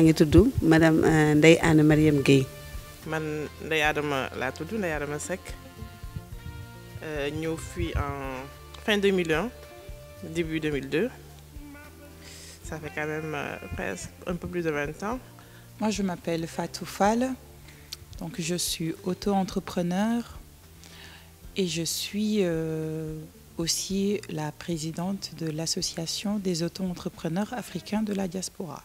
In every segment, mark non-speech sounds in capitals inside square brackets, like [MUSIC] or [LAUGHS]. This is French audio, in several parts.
maa ngi tudd madame Ndeye Anne Mariam Guèye. man Ndeye Adama laa tudd Ndeye Adama Seck ñëw fii en fin 2001 début 2002 ça fait quand même presque un peu plus de 20 ans. Moi, je m'appelle Fatou Fall. Donc, je suis auto-entrepreneur et je suis euh, aussi la présidente de l'association des auto-entrepreneurs africains de la diaspora.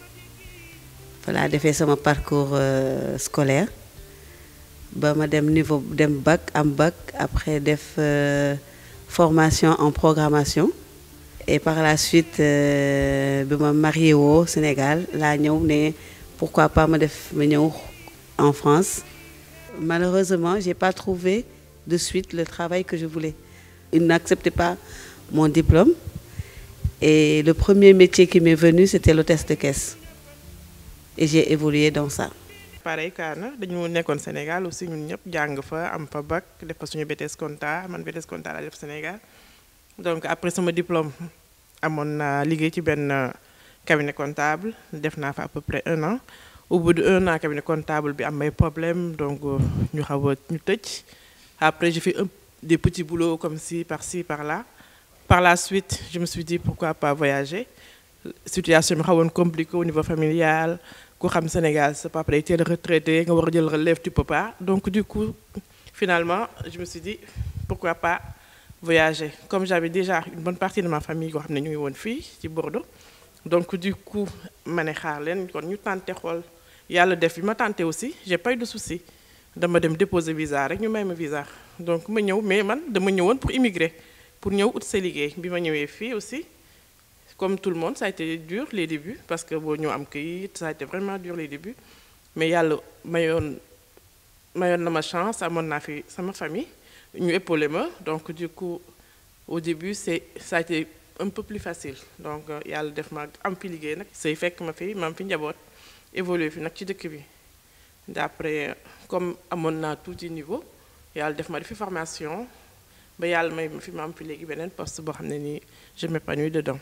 voilà defee sama parcours scolaire. Ba ma dem niveau dem bac am bac. Après def formation en programmation. Et par la suite bi ma marié woo Sénégal laa ñëw ne pourquoi pas ma def ma ñëw en France. Malheureusement j'ai pas trouvé de suite le travail que je voulais. Ils n'acceptaient pas mon diplôme. Et le premier métier qui m'est venu c'était l'hôtesse de caisse et j'ai évolué dans ça. pareil kaana dañu nekkoon Sénégal aussi ñun ñëpp jàng fa am fa bac def fa suñu BTS compta man BTS Sénégal. Donc après sama diplôme amoon naa liggéey ci benn cabinet comptable def naa fa à peu près un an. Au bout de un an cabinet comptable bi am ay problème donc ñu xaw a ñu tëj. Après j'ai fait des petits boulots comme ci par-ci par-là. Par la suite je me suis dit pourquoi pas voyager situation bi xawoon compliquée au niveau familial ku xam Sénégal sa papa day teel retraité nga war a jël relève tu peux pas donc du coup finalement je me suis dit pourquoi pas voyager. Comme j'avais déjà une bonne partie de ma famille koo xam ne ñu ngi Bordeaux donc du coup ma ne xaar leen kon ñu tenté xool. Yàlla def bi ma tenté aussi j'ai pas eu de souci dama dem déposer visa rek ñu may ma visa. Donc ma ñëw mais man dama pour immigrer pour ñëw ut sa liggéey. Aussi comme tout le monde ça a été dur les débuts parce que ñëw am kayit ça a été vraiment dur les débuts. Mais yàlla mayoon mayoon na ma chance amoon naa fi sama famille ñu épaulé ma. Donc du coup au début c'est ça a été un peu plus facile. Donc yàlla def ma am fi liggéey nag. Say fekk ma fi ma am fi njaboot évolué fi nag ci dëkk bi. D'après comme amoon naa tuuti niveau yàlla def ma defi formation ba yàlla may ma fi ma am fi léegi beneen poste boo xam ne nii je m'épanouis dedans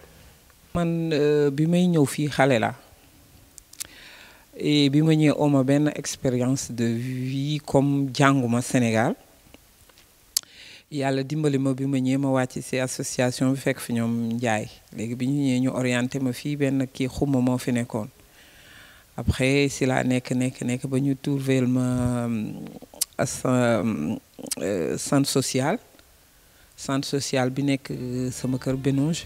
man bi may ñëw fii xale la. Et bi ma ñëwee oma benn expérience de vie comme jànguma Sénégal. Yàlla dimbali ma bi ma ñëwee ma wàcc ci association bi fekk fi ñoom njaay. Léegi bi ñu ñëwee ñu orienté ma fii benn kii xuma moo fi nekkoon. Après si laa nekk nekk nekk ba ñu trouver ma centre social. Centre social bi nekk sama kër Benonge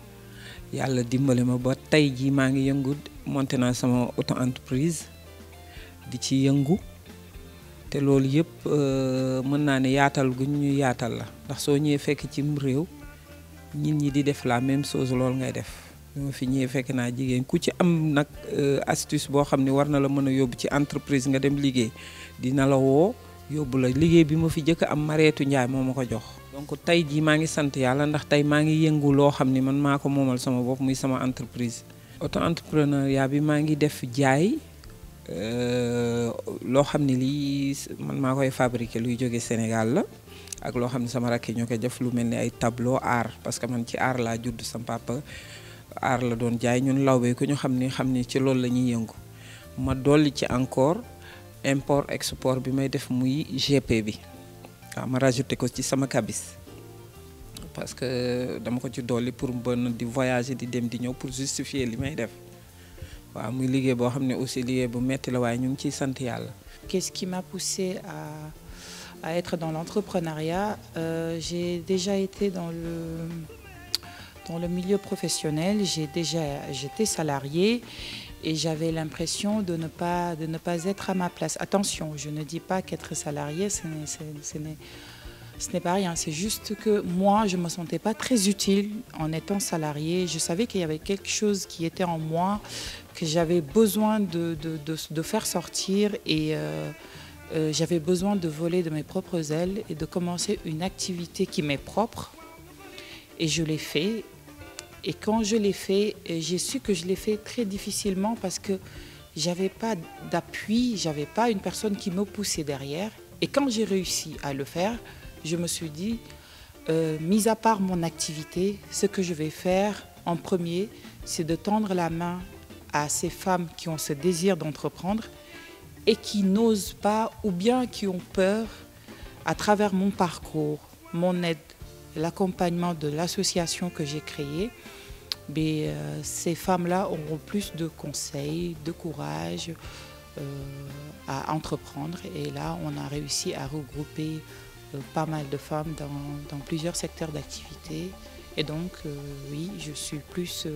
yàlla dimbali ma ba tey jii maa ngi yëngu monté naa sama auto entreprise di ci yëngu te loolu yëpp mën naa ne yaatal gu ñu yaatal la. Ndax soo ñëwee fekk ci réew nit ñi di def la même chose loolu ngay def. Ma fi ñëwee fekk naa jigéen. Ku ci am nag astuce boo xam ne war na la mën a yóbbu ci entreprise nga dem liggéey dina la woo yóbbu la. Liggéey bi ma fi jëkk am Mareetu Njaay moo ma ko jox. Donc tey jii maa ngi sant yàlla ndax tey maa ngi yëngu loo man maa ko moomal sama bopp muy sama entreprise. Auto entrepreneuriat bi maa ngi def jaay loo xam ne lii man maa fabriquer luy jóge Sénégal la ak loo xam ne sama rakk ñoo koy def lu mel ni ay tableau art parce que man ci art laa judd sama papa art la doon jaay ñun lawbe ku ñu xam ni xam ni ci loolu la ñuy yëngu. Ma dolli ci encore import export bi may def muy GP bi waaw ma rajouté ko ci sama cabis. Parce que dama ko ci dolli pour mën di voyager di dem di ñëw pour justifier li may def. Waaw muy liggéey boo xam ne aussi liggéey bu metti la waaye ñu ngi ciy sant yàlla. Qu'est-ce qui m'a poussé à, à être dans l'entrepreneuriat? Euh, J'ai déjà été dans le, dans le milieu professionnel, j'ai déjà, j'étais salariée et j'avais l'impression de, ne pas- de ne pas être à ma place. Attention, je ne dis pas qu'être salarié, ce n'est- pas rien. C'est juste que moi, je ne me sentais pas très utile en étant salariée. Je savais qu'il y avait quelque chose qui était en moi que j'avais besoin de, de- de- de faire sortir et euh, euh, j'avais besoin de voler de mes propres ailes et de commencer une activité qui m'est propre. Et je l'ai fait. Et quand je l'ai fait, euh, j'ai su que je l'ai fait très difficilement parce que j'avais pas d'appui, j'avais pas une personne qui me poussait derrière. Et quand j'ai réussi à le faire, je me suis dit, euh, mis à part mon activité, ce que je vais faire en premier, c'est de tendre la main à ces femmes qui ont ce désir d'entreprendre et qui n'osent pas ou bien qui ont peur à travers mon parcours, mon aide, l'accompagnement de l'association que j'ai créée. Mais euh, ces femmes-là auront plus de conseils, de courage euh, à entreprendre. Et là, on a réussi à regrouper euh, pas mal de femmes dans, dans plusieurs secteurs d'activité. Et donc, oui, je suis plus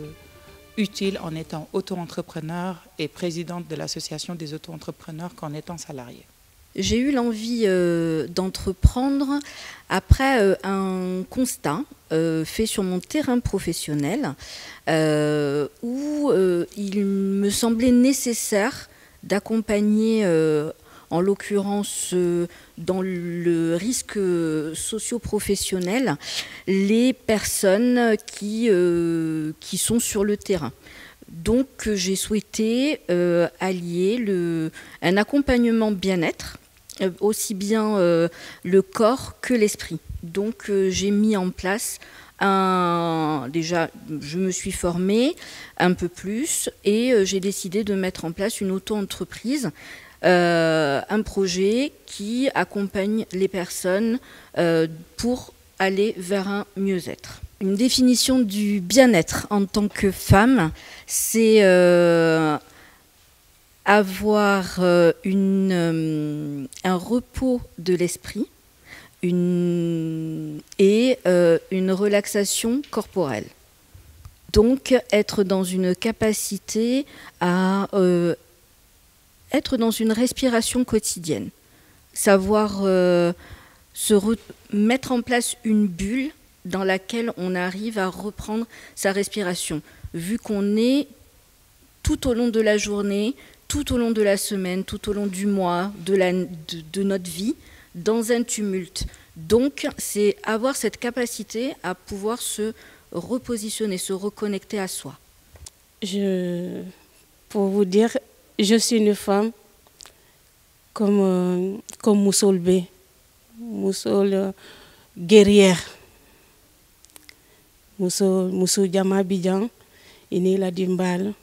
utile en étant auto-entrepreneur et présidente de l'association des auto-entrepreneurs qu'en étant salariée. J'ai eu l'envie euh, d'entreprendre après euh, un constat euh, fait sur mon terrain professionnel où il me semblait nécessaire d'accompagner, en l'occurrence dans le risque socio-professionnel, les personnes qui, qui sont sur le terrain. Donc j'ai souhaité allier le, un accompagnement bien-être, aussi bien euh, le corps que l'esprit. Donc euh, j'ai mis en place un, déjà, je me suis formée un peu plus et euh, j'ai décidé de mettre en place une auto-entreprise, euh, un projet qui accompagne les personnes euh, pour aller vers un mieux-être. Une définition du bien-être en tant que femme, c'est euh, avoir euh, une, euh, un repos de l'esprit et euh, une relaxation corporelle. Donc être dans une capacité à être dans une respiration quotidienne, savoir se re- mettre en place une bulle dans laquelle on arrive à reprendre sa respiration, vu qu'on est tout au long de la journée, tout au long de la semaine, tout au long du mois, de, notre vie, dans un tumulte. Donc, c'est avoir cette capacité à pouvoir se repositionner, se reconnecter à soi. Je, pour vous dire, je suis une femme comme, euh, comme Moussoul B. Moussoul euh, guerrière. Moussoul Moussou Diama Bidjan, ini la dimbal,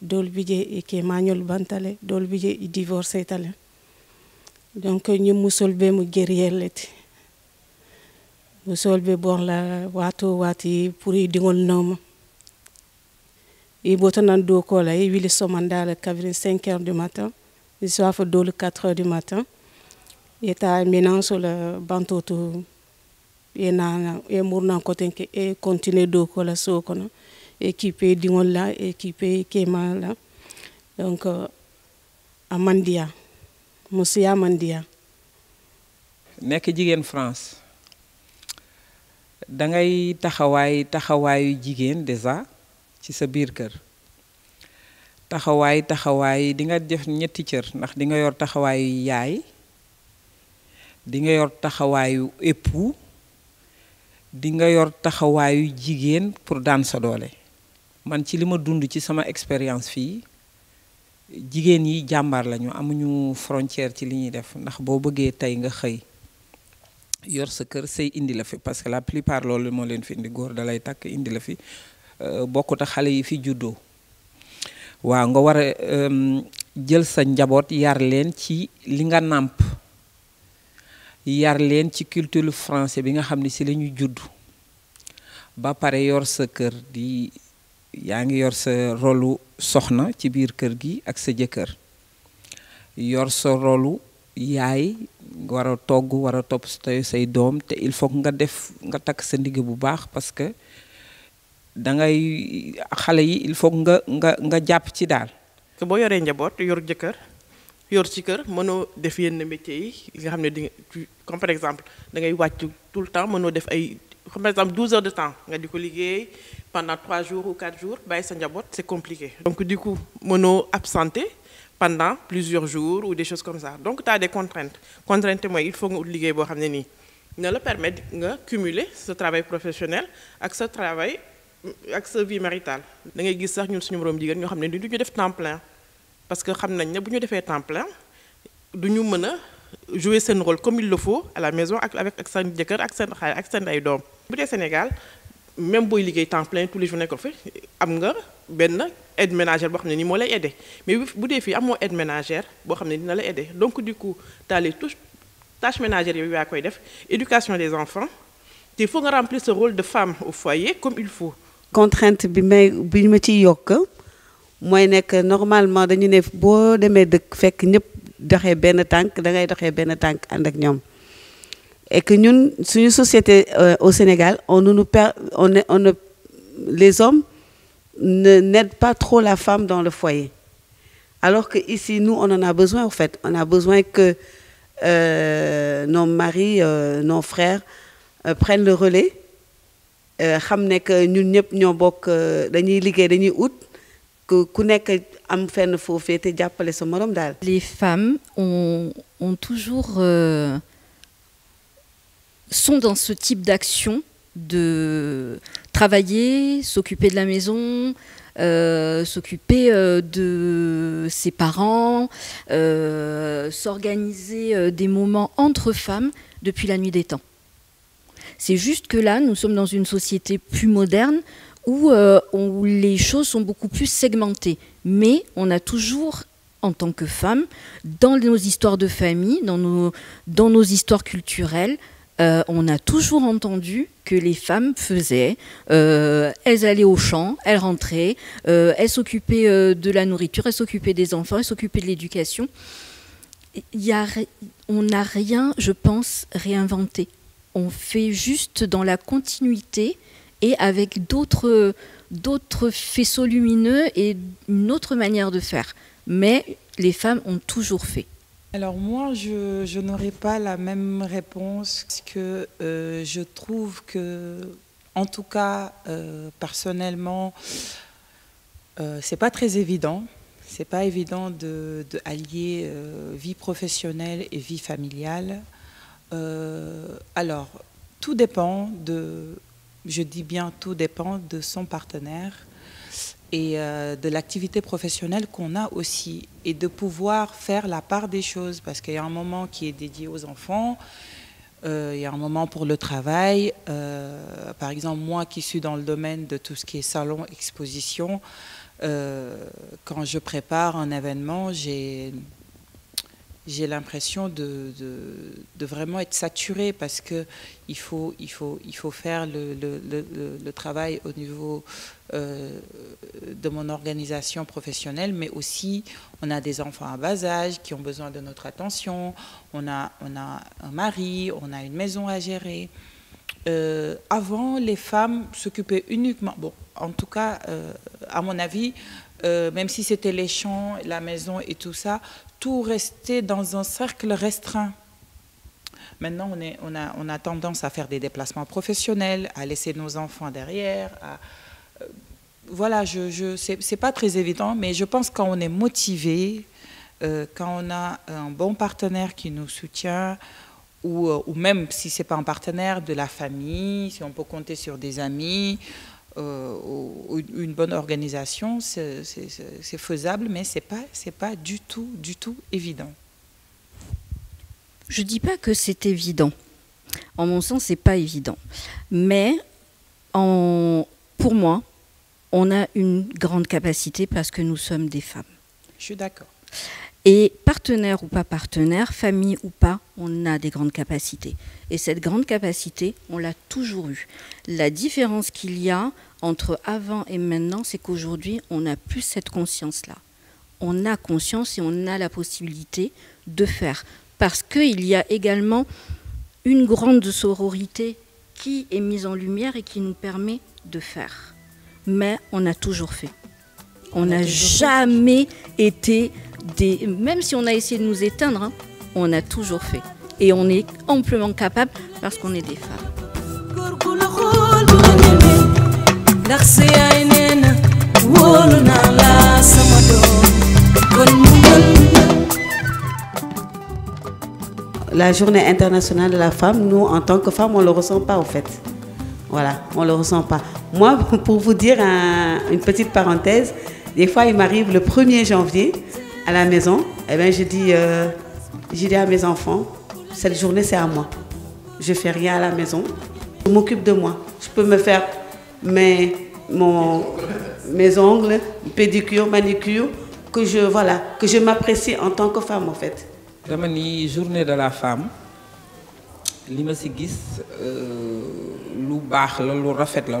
dol bije e ke magnol bantale, dol bije i divorcé tale. Donc ñu Moussoul B mu guerrière leti. Moussoul B bor la wato wati pour i dingol noma. i bota nan do ko la i wili somandala kabiri 5 heures du matin i dolu 4 heures du matin i ta la bantoto e nana e murnan koten ke e continue do la kipe dingol la e kema la. Donc euh, a mandiya musiya mandiya nekk jigéen France. Dangay taxawaay taxawaayu jigéen déjà ci sa biir kër. Taxawaay taxawaay di nga def ñetti cër ndax di nga yor taxawaayu yaay di nga yor taxawaayu époux di nga yor taxawaayu jigéen pour daan sa doole. Man ci li ma dund ci sama expérience fii jigéen yi jàmbaar lañu amuñu frontière ci li ñuy def ndax boo bëggee tey nga xëy yor sa kër say indi la fi parce que la plupart loolu moo leen fi indi góor dalay takk indi la fi bokkut ak xale yi fi juddoo. Waaw nga war a jël sa njaboot yar leen ci li nga nàmp yar leen ci culture français bi nga xam ne si judd ba pare yor sa kër di yaa ngi yor sa rolu soxna ci biir kër gi ak sa jëkkër yor sa rolu yaay war a togg war a topp say doom te il faut nga def nga takk sa ndigg bu baax parce que da xale yi il faut nga nga nga jàpp ci daal. boo yoree njaboot yor jëkkër yor ci kër mënoo def yenn métiers yi nga xam ne di comme par exemple da ngay wàcc temps mënoo def ay par exemple 12 heures de temps nga di ko liggéey pendant 3 jours ou 4 jours c'est compliqué. donc du coup mënoo absenté pendant plusieurs jours ou des choses comme ça. Donc tu as des contraintes. Contraintes mooy il faut nga ut liggéey boo xam ne nii na cumuler ce travail professionnel ak sa travail ak sa vie maritale. Da ngay gis sax ñun suñu moroom jigéen ñoo xam ne temps plein. Parce que xam nañ ne bu ñu temps plein du ñu jouer seen rôle comme il le faut à la maison avec ak seen jëkkër ak seen xale ak seen ay Sénégal même booy liggéey temps plein tous les jours nekk ko fi am nga benn aide ménagère boo xam ne nii lay aider. Mais bu dee fii amoo aide ménagère boo xam ne dina la aider. Donc du coup t'as les touches tâches ménagères yooyu yaa koy def. Éducation des enfants te il faut nga remplir ce rôle de femme au foyer comme il faut. contrainte bi may bi ma ciy yokk mooy nekk normalement dañu ne boo demee dëkk fekk ñëpp doxee benn tànk da ngay doxee benn tànk ànd ak ñoom. Et que ñun suñu société au Sénégal on nous per on on ne les hommes ne n'aident pas trop la femme dans le foyer. Alors que ici nous on en a besoin en fait. On a besoin que euh, nos maris euh, nos frères euh, prennent le relais xam ne que ñun ñëpp ñoo bokk dañuy liggéey dañuy ut Les femmes ont, ont toujours euh, sont dans ce type d'action de travailler, s'occuper de la maison, euh, s'occuper euh, de ses parents, s'organiser des moments entre femmes depuis la nuit des temps. C'est juste que là, nous sommes dans une société plus moderne où, euh, où, les choses sont beaucoup plus segmentées. Mais on a toujours, en tant que femme, dans nos histoires de famille, dans nos, dans nos histoires culturelles, euh, on a toujours entendu que les femmes faisaient, euh, elles allaient au champ, elles rentraient, elles s'occupaient de la nourriture, elles s'occupaient des enfants, elles s'occupaient de l'éducation. On n'a rien, je pense, réinventé on fait juste dans la continuité et avec d'autres faisceaux lumineux et une autre manière de faire. Mais les femmes ont toujours fait. Alors moi, je, n'aurais pas la même réponse parce que euh, je trouve que, en tout cas, euh, personnellement, euh, c'est pas très évident. C'est pas évident de, de allier vie professionnelle et vie familiale. Euh, alors, tout dépend de, je dis bien tout dépend de son partenaire et euh, de l'activité professionnelle qu'on a aussi et de pouvoir faire la part des choses parce qu'il y a un moment qui est dédié aux enfants, euh, il y a un moment pour le travail. par exemple, moi qui suis dans le domaine de tout ce qui est salon, exposition, quand je prépare un événement, j'ai j'ai l'impression de, de, vraiment être saturée parce que il faut, il faut, il faut faire le, le, le, travail au niveau euh, de mon organisation professionnelle, mais aussi on a des enfants à bas âge qui ont besoin de notre attention, on a, on a un mari, on a une maison à gérer. Euh, avant, les femmes s'occupaient uniquement, bon, en tout cas, euh, à mon avis, même si c'était les champs, la maison et tout ça, tout restait dans un cercle restreint. Maintenant, on, on, a, tendance à faire des déplacements professionnels, à laisser nos enfants derrière. Euh, voilà, je, je, c'est pas très évident, mais je pense quand on est motivé, euh, quand on a un bon partenaire qui nous soutient, ou, ou même si c'est pas un partenaire de la famille, si on peut compter sur des amis, euh, une bonne organisation, c'est faisable, mais c'est pas, c'est pas du tout, du tout évident. Je dis pas que c'est évident. En mon sens, c'est pas évident. Mais en, pour moi, on a une grande capacité parce que nous sommes des femmes. Je suis d'accord. Et partenaire ou pas partenaire, famille ou pas, on a des grandes capacités. Et cette grande capacité, on l'a toujours eue. La différence qu'il y a entre avant et maintenant, c'est qu'aujourd'hui, on n'a plus cette conscience-là. On a conscience et on a la possibilité de faire. Parce qu'il y a également une grande sororité qui est mise en lumière et qui nous permet de faire. Mais on a toujours fait. On n'a jamais été Même si on a essayé de nous éteindre, hein, on a toujours fait. Et on est amplement capable parce qu'on est des femmes. La journée internationale de la femme, nous, en tant que femmes, on ne le ressent pas, au fait. Voilà, on ne le ressent pas. Moi, [LAUGHS] pour vous dire un- une petite parenthèse, des fois, il m'arrive le 1er janvier à la maison, et ben, je dis, euh, je à mes enfants, cette journée, c'est à moi. Je fais rien à la maison. Je m'occupe de moi. Je peux me faire mes, mon, mes ongles, pédicure, manicure, que je, voilà, que je m'apprécie en tant que femme, en fait. dama ni journée de la femme li ma si euh, la lu rafet la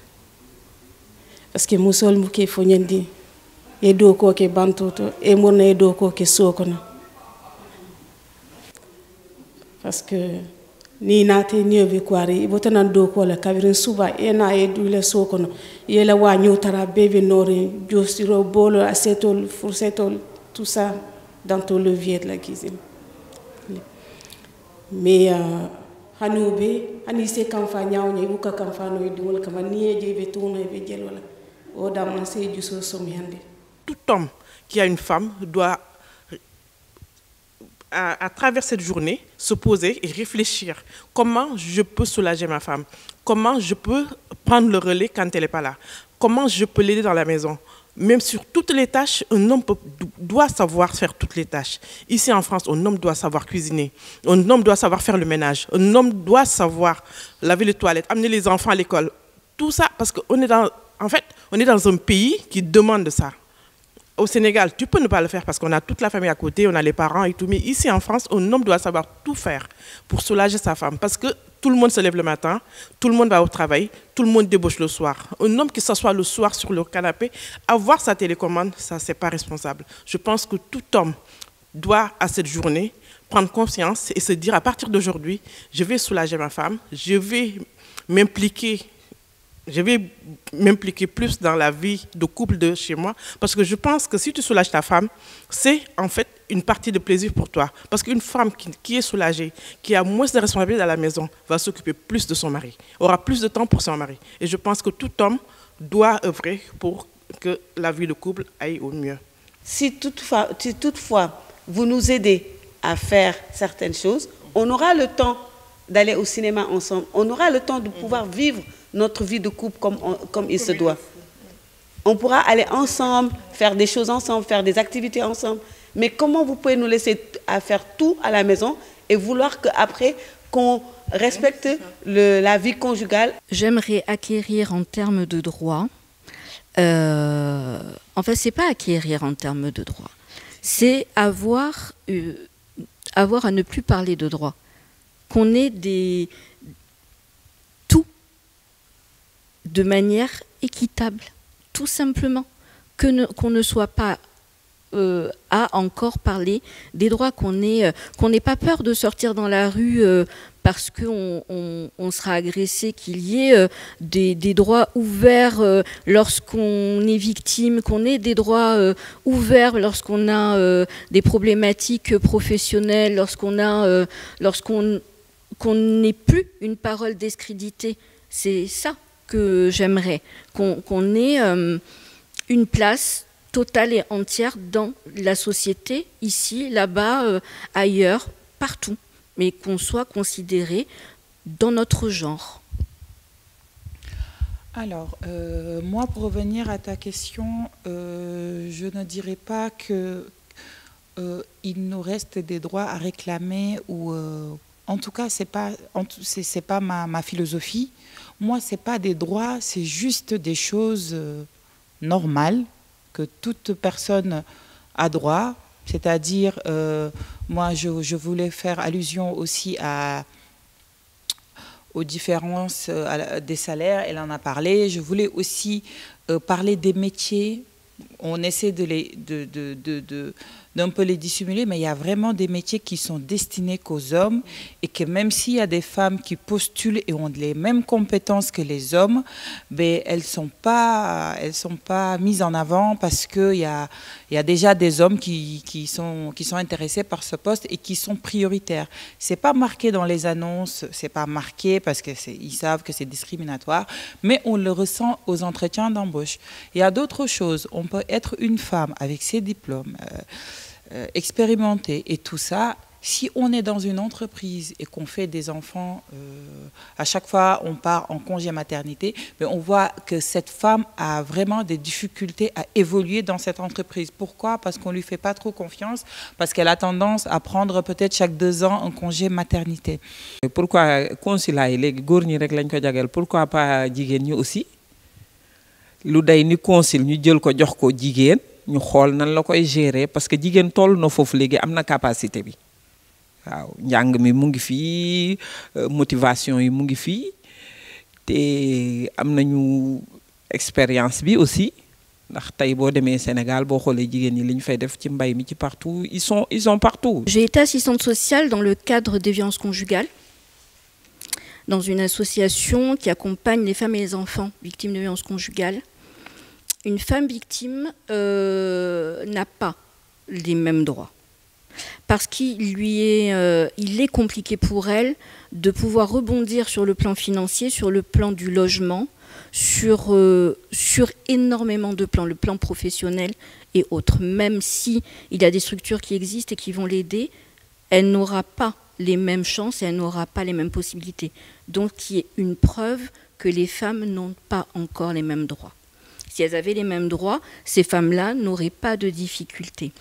la karo la parce que musol mu ke foñandi e dow ko ke bantoto e murna e dow ko ke sokono parce que ni naate niyo be kwari i botanan dow ko la kabirin suba ena e duyle sokono yela wa ñowtara bebe nori jostiro bolo asetol foursetol tout ça dans ton levier de la cuisine. Mais uh, hani be hani se kam fa ñawña ibuka kam fa no diwol kama ni je be tourno e be jel wala. o dam se juso som hande Tout homme qui a une femme doit, à, travers cette journée, se poser et réfléchir. Comment je peux soulager ma femme? Comment je peux prendre le relais quand elle n'est pas là? Comment je peux l'aider dans la maison? Même sur toutes les tâches, un homme doit savoir faire toutes les tâches. Ici en France, un homme doit savoir cuisiner. Un homme doit savoir faire le ménage. Un homme doit savoir laver les toilettes, amener les enfants à l'école. Tout ça parce qu'on est dans, en fait, on est dans un pays qui demande ça. Au Sénégal, tu peux ne pas le faire parce qu'on a toute la famille à côté, on a les parents et tout. Mais ici en France, un homme doit savoir tout faire pour soulager sa femme. Parce que tout le monde se lève le matin, tout le monde va au travail, tout le monde débauche le soir. Un homme qui s'assoit le soir sur le canapé, avoir sa télécommande, ça, c'est pas responsable. Je pense que tout homme doit, à cette journée, prendre conscience et se dire à partir d'aujourd'hui, je vais soulager ma femme, je vais m'impliquer je vais m'impliquer plus dans la vie de couple de chez moi parce que je pense que si tu soulages ta femme, c'est en fait une partie de plaisir pour toi. Parce qu'une femme qui, est soulagée, qui a moins de responsabilités à la maison, va s'occuper plus de son mari, aura plus de temps pour son mari. Et je pense que tout homme doit œuvrer pour que la vie de couple aille au mieux. Si toutefois vous nous aidez à faire certaines choses, on aura le temps d'aller au cinéma ensemble. On aura le temps de pouvoir vivre notre vie de couple comme, il se doit. On pourra aller ensemble, faire des choses ensemble, faire des activités ensemble. Mais comment vous pouvez nous laisser faire tout à la maison et vouloir qu'après, qu'on respecte la vie conjugale? J'aimerais acquérir en termes de droit. euh, en fait, c'est pas acquérir en termes de droit. C'est avoir, euh, avoir à ne plus parler de droit. Qu'on ait des de manière équitable, tout simplement. Qu'on ne soit pas euh, à encore parler des droits, euh, qu'on n'ait pas peur de sortir dans la rue euh, parce qu'on on, on sera agressé, qu'il y ait des, droits ouverts lorsqu'on est victime, qu'on ait des droits ouverts lorsqu'on a des problématiques professionnelles, lorsqu'on a, lorsqu'on qu'on plus une parole discréditée. C'est ça que j'aimerais, qu'on ait euh, une place totale et entière dans la société, ici, là-bas, euh, ailleurs, partout, mais qu'on soit considéré dans notre genre. Alors, euh, moi, pour revenir à ta question, je ne dirais pas que il nous reste des droits à réclamer ou, en tout cas, c'est pas, c'est pas ma, philosophie. Moi, c'est pas des droits, c'est juste des choses normales que toute personne a droit. C'est-à-dire, moi, je, voulais faire allusion aussi aux différences des salaires, elle en a parlé. Je voulais aussi euh, parler des métiers. On essaie de les, de, de, de, d'un peu les dissimuler, mais il y a vraiment des métiers qui sont destinés qu'aux hommes et que même s'il y a des femmes qui postulent et ont les mêmes compétences que les hommes, ben, elles ne sont, pas, sont pas mises en avant parce qu'il y a, y a déjà des hommes qui, qui, sont, qui sont intéressés par ce poste et qui sont prioritaires. Ce n'est pas marqué dans les annonces, ce n'est pas marqué parce qu'ils savent que c'est discriminatoire, mais on le ressent aux entretiens d'embauche. Il y a d'autres choses. On peut être une femme avec ses diplômes. Euh, euh, expérimenter et tout ça, si on est dans une entreprise et qu'on fait des enfants, euh, à chaque fois on part en congé maternité, mais on voit que cette femme a vraiment des difficultés à évoluer dans cette entreprise. Pourquoi? Parce qu'on ne lui fait pas trop confiance, parce qu'elle a tendance à prendre peut-être chaque deux ans un congé maternité. Pourquoi pourquoi pas aussi? Ni ñu xool nan la koy gérer parce que jigéen toll na foofu léegi am capacité bi. Waaw njàng mi mu ngi fii motivation yi mu ngi fii te am expérience bi aussi. Ndax tey boo demee Sénégal boo xoolee jigéen ñi li ñu fay def ci mbay mi ci partout ils sont ils sont partout. J'ai été assistante sociale dans le cadre des violences conjugales dans une association qui accompagne les femmes et les enfants victimes de violences conjugales une femme victime euh, n'a pas les mêmes droits. Parce qu'il euh, est compliqué pour elle de pouvoir rebondir sur le plan financier, sur le plan du logement, sur, euh, sur énormément de plans, le plan professionnel et autres. Même si il y a des structures qui existent et qui vont l'aider, elle n'aura pas les mêmes chances et elle n'aura pas les mêmes possibilités. Donc, il y a une preuve que les femmes n'ont pas encore les mêmes droits. Si elles avaient les mêmes droits, ces femmes-là n'auraient pas de difficultés.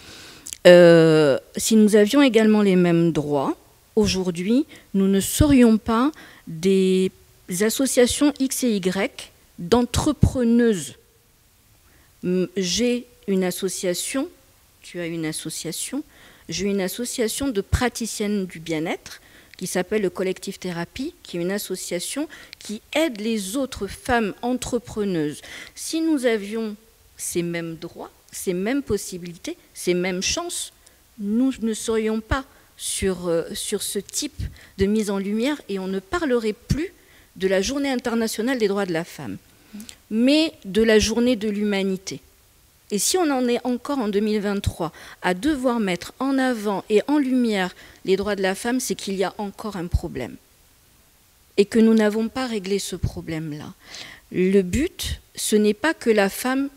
Euh, si nous avions également les mêmes droits, aujourd'hui, nous ne serions pas des associations X et Y d'entrepreneuses. J'ai une association, tu as une association, j'ai une association de praticiennes du bien-être qui s'appelle le Collectif Thérapie, qui est une association qui aide les autres femmes entrepreneuses. Si nous avions ces mêmes droits, ces mêmes possibilités, ces mêmes chances, nous ne serions pas sur, euh, sur ce type de mise en lumière et on ne parlerait plus de la journée internationale des droits de la femme, mais de la journée de l'humanité. Et si on en est encore en 2023 à devoir mettre en avant et en lumière les droits de la femme, c'est qu'il y a encore un problème. Et que nous n'avons pas réglé ce problème-là. Le but, ce n'est pas que la femme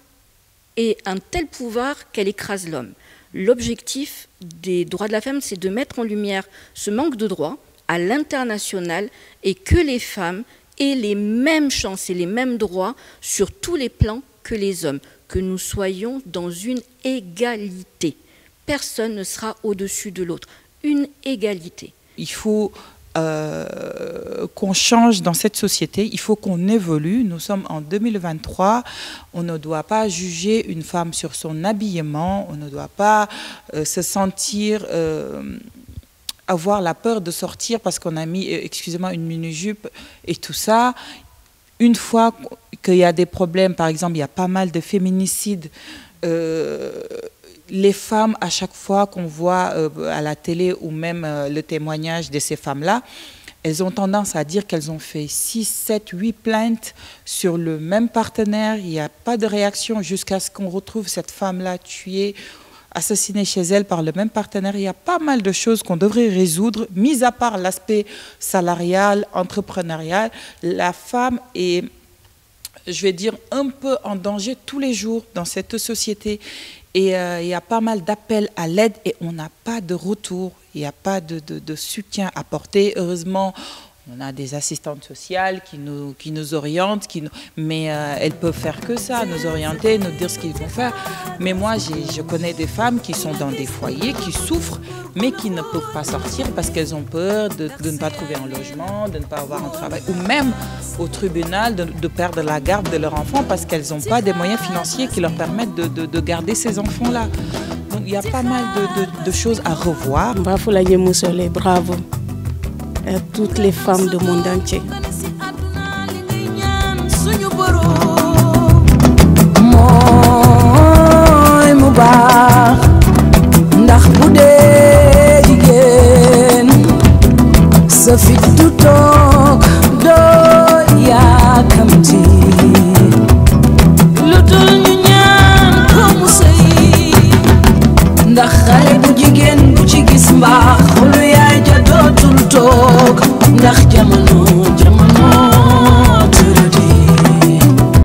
ait un tel pouvoir qu'elle écrase l'homme. L'objectif des droits de la femme, c'est de mettre en lumière ce manque de droits à l'international et que les femmes aient les mêmes chances et les mêmes droits sur tous les plans que les hommes que nous soyons dans une égalité. Personne ne sera au-dessus de l'autre. Une égalité. Il faut euh, qu'on change dans cette société, il faut qu'on évolue. Nous sommes en 2023, on ne doit pas juger une femme sur son habillement, on ne doit pas euh, se sentir... Euh, avoir la peur de sortir parce qu'on a mis, excusez-moi, une mini-jupe et tout ça une fois qu'il y a des problèmes, par exemple, il y a pas mal de féminicides, euh, les femmes, à chaque fois qu'on voit euh, à la télé ou même euh, le témoignage de ces femmes-là, elles ont tendance à dire qu'elles ont fait 6, 7, 8 plaintes sur le même partenaire. Il n'y a pas de réaction jusqu'à ce qu'on retrouve cette femme-là tuée assassinée chez elle par le même partenaire. Il y a pas mal de choses qu'on devrait résoudre, mis à part l'aspect salarial, entrepreneurial. La femme est je vais dire, un peu en danger tous les jours dans cette société. Et euh, il y a pas mal d'appels à l'aide et on n'a pas de retour, il n'y a pas de, de, de soutien apporté. Heureusement, on a des assistantes sociales qui nous, qui nous orientent, qui mais euh, elles peuvent faire que ça, nous orienter, nous dire ce qu'ils vont faire. Mais moi, je connais des femmes qui sont dans des foyers, qui souffrent, mais qui ne peuvent pas sortir parce qu'elles ont peur de, de ne pas trouver un logement, de ne pas avoir un travail, ou même au tribunal de, de perdre la garde de leur enfant parce qu'elles n'ont pas des moyens financiers qui leur permettent de, de- de garder ces enfants-là. Donc il y a pas mal de, choses à revoir. Bafula Musole, bravo. À toutes les femmes du monde entier. retard